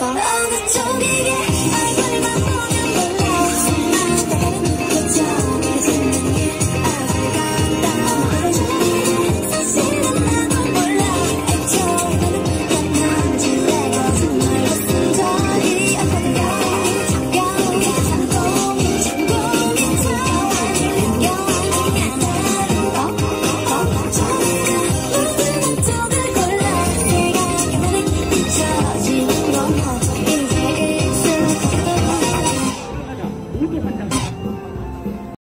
싶어